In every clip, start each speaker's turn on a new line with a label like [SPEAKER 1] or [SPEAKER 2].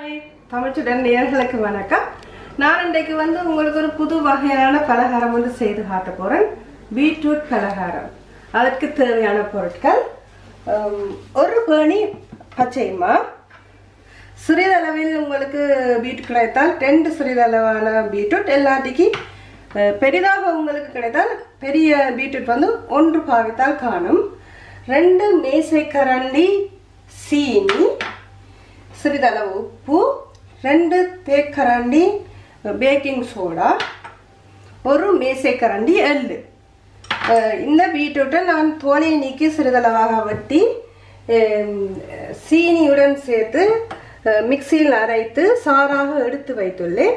[SPEAKER 1] Hi. தமிழ்ச்சுடன் நேர்களுக்கு வணக்கம். நான் இன்றைக்கு வந்து உங்களுக்கு ஒரு புது வகையான பலகாரம் வந்து செய்து காட்ட போகிறேன் பீட்ரூட் பலகாரம். அதற்கு தேவையான பொருட்கள் ஒரு பேணி பச்சைமா சிறிதளவில் உங்களுக்கு பீட்ரூட் கிடைத்தால் ரெண்டு சிறிதளவான பீட்ரூட். எல்லாத்திக்கு பெரிதாக உங்களுக்கு கிடைத்தால் பெரிய பீட்ரூட் வந்து ஒன்று பாவித்தால் காணும். ரெண்டு மேசை கரண்டி சீனி. சிறிதளவு உப்பு ரெண்டு தேக்கரண்டி பேக்கிங் சோடா ஒரு மேசைக்கரண்டி எள்ளு. இந்த பீட்ரூட்டை நான் தோலை நீக்கி சிறிதளவாக வெட்டி சீனியுடன் சேர்த்து மிக்சியில் அரைத்து சாறாக எடுத்து வைத்துள்ளேன்.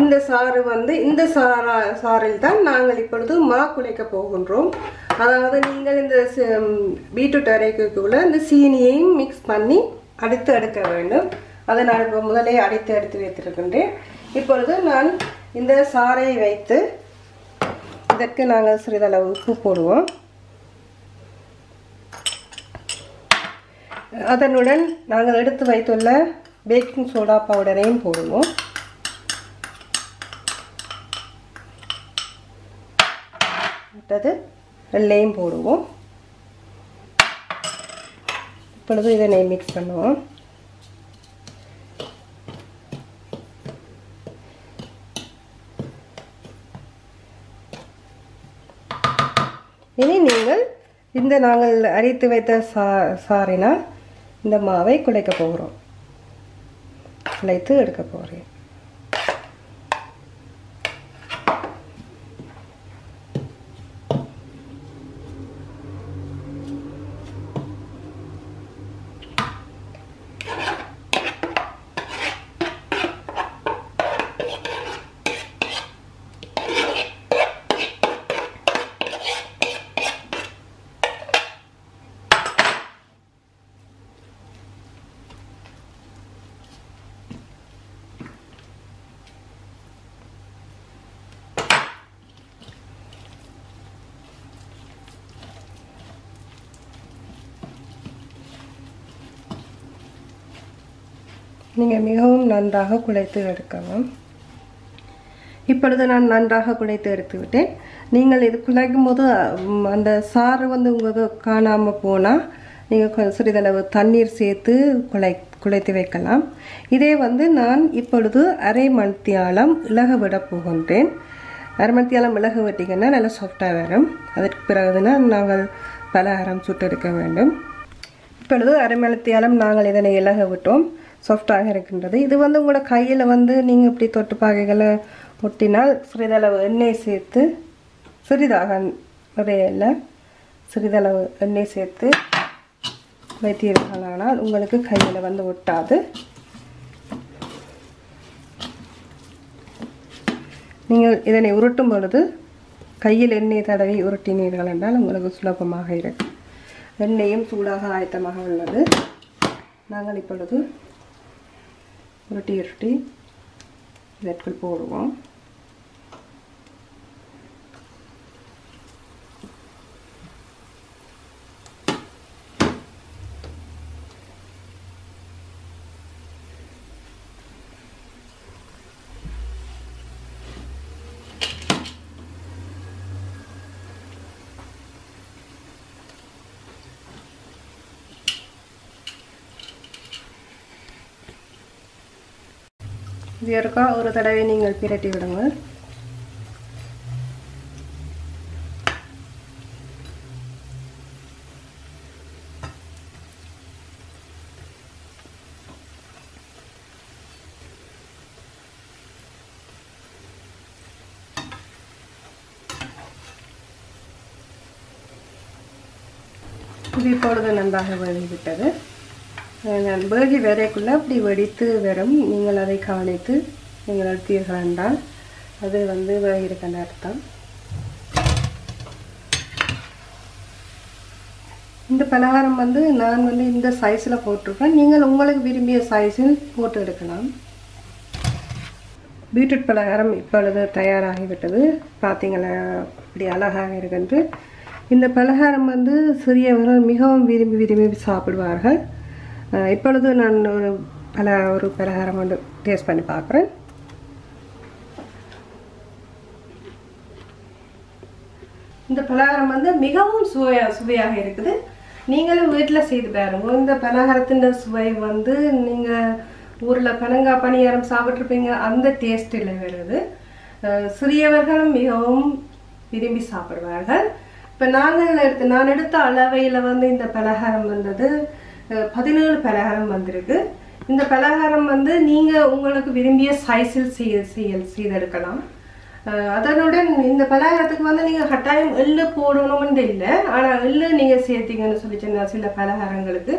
[SPEAKER 1] இந்த சாறு வந்து இந்த சாரா சாறில் தான் நாங்கள் இப்பொழுது மா குலைக்க போகின்றோம். அதாவது நீங்கள் இந்த பீட்ரூட் அரைக்குள்ள இந்த சீனியையும் மிக்ஸ் பண்ணி அடித்து எடுக்க வேண்டும். அதை நான் இப்போ முதலே அடித்து எடுத்து வைத்திருக்கின்றேன். இப்பொழுது நான் இந்த சாறை வைத்து இதற்கு நாங்கள் சிறிதளவு உப்பு போடுவோம். அதனுடன் நாங்கள் எடுத்து வைத்துள்ள பேக்கிங் சோடா பவுடரையும் போடுவோம். அடுத்தது வெள்ளையும் போடுவோம். இப்பொழுது இதனை மிக்ஸ் பண்ணுவோம். இனி நீங்கள் இந்த நாங்கள் அரைத்து வைத்த சா சாரினால் இந்த மாவை குழைக்க போகிறோம். குழைத்து எடுக்க போகிறேன். நீங்கள் மிகவும் நன்றாக குழைத்து எடுக்கவும். இப்பொழுது நான் நன்றாக குழைத்து எடுத்து விட்டேன் நீங்கள் இது குழைக்கும் போது அந்த சாறு வந்து உங்களுக்கு காணாமல் போனால் நீங்கள் கொஞ்சம் சிறிதளவு தண்ணீர் சேர்த்து குழை குழைத்து வைக்கலாம். இதே வந்து நான் இப்பொழுது அரை மணித்தியாலம் இலக விட போகின்றேன். அரை மணித்தியாலம் இலக விட்டிங்கன்னா நல்லா சாஃப்டாக வரும். அதற்கு பிறகுனா நாங்கள் பலகாரம் சுட்டெடுக்க வேண்டும். இப்பொழுது அரை மணித்தியாலம் நாங்கள் இதனை இலக விட்டோம். சாஃப்டாக இருக்கின்றது. இது வந்து உங்களோட கையில் வந்து நீங்கள் இப்படி தொட்டு பாகைகளை ஒட்டினால் சிறிதளவு எண்ணெய் சேர்த்து சிறிதாக நிறைய சிறிதளவு எண்ணெய் சேர்த்து வைத்தீர்களானால் உங்களுக்கு கையில் வந்து ஒட்டாது. நீங்கள் இதனை உருட்டும் பொழுது கையில் எண்ணெய் தடவி உருட்டினீர்கள் என்றால் உங்களுக்கு சுலபமாக இருக்கும். எண்ணெயும் சூடாக ஆயத்தமாக உள்ளது. நாங்கள் இப்பொழுது உருட்டி உருட்டி இதற்குள் போடுவோம். இது இருக்கா ஒரு தடவை நீங்கள் பிரட்டி விடுங்க இது இப்பொழுது நன்றாக வெடிவிட்டது வேகி வரைக்குள்ள அப்படி வெடித்து வரும் நீங்கள் அதை கவனித்து நீங்கள் எடுத்தீர்கள் என்றால் அது வந்து வேகிருக்கின்ற அர்த்தம். இந்த பலகாரம் வந்து நான் வந்து இந்த சைஸில் போட்டிருக்கேன். நீங்கள் உங்களுக்கு விரும்பிய சைஸில் போட்டு எடுக்கலாம். பீட்ரூட் பலகாரம் இப்பொழுது தயாராகிவிட்டது. பார்த்தீங்களா? இப்படி அழகாக இருக்கின்றது. இந்த பலகாரம் வந்து சிறியவர்கள் மிகவும் விரும்பி விரும்பி சாப்பிடுவார்கள். இப்பொழுது நான் ஒரு பல ஒரு பலகாரம் வந்து டேஸ்ட் பண்ணி பார்க்குறேன். இந்த பலகாரம் வந்து மிகவும் சுவையா சுவையாக இருக்குது. நீங்களும் வீட்டில் செய்து பாருங்க. இந்த பலகாரத்தின் சுவை வந்து நீங்கள் ஊரில் பனங்கா பணியாரம் சாப்பிட்ருப்பீங்க அந்த டேஸ்ட்டில் வருது. சிறியவர்களும் மிகவும் விரும்பி சாப்பிடுவார்கள். இப்போ நாங்கள் எடுத்து நான் எடுத்த அளவையில் வந்து இந்த பலகாரம் வந்தது பதினேழு பலகாரம் வந்திருக்கு. இந்த பலகாரம் வந்து நீங்கள் உங்களுக்கு விரும்பிய சைஸில் செய்ய செய்ய செய்தெடுக்கலாம். அதனுடன் இந்த பலகாரத்துக்கு வந்து நீங்கள் கட்டாயம் எள்ளு போடணும்னு இல்லை. ஆனால் எள்ளு நீங்கள் சேர்த்தீங்கன்னு சொல்லி சொன்னா சில பலகாரங்களுக்கு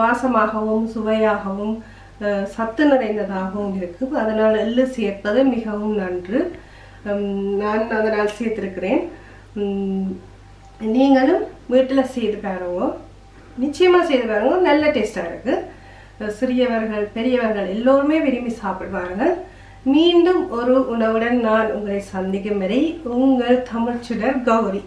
[SPEAKER 1] வாசமாகவும் சுவையாகவும் சத்து நிறைந்ததாகவும் இருக்குது அதனால் எள்ளு சேர்ப்பது மிகவும் நன்று. நான் அதனால் சேர்த்திருக்கிறேன். நீங்களும் வீட்டில் செய்து பாருவோம் நிச்சயமாக செய்து பாருங்க. நல்ல டேஸ்ட்டாக இருக்குது சிறியவர்கள் பெரியவர்கள் எல்லோருமே விரும்பி சாப்பிடுவார்கள். மீண்டும் ஒரு உணவுடன் நான் உங்களை சந்திக்கும் வரை உங்கள் தமிழ் சுடர் கௌரி.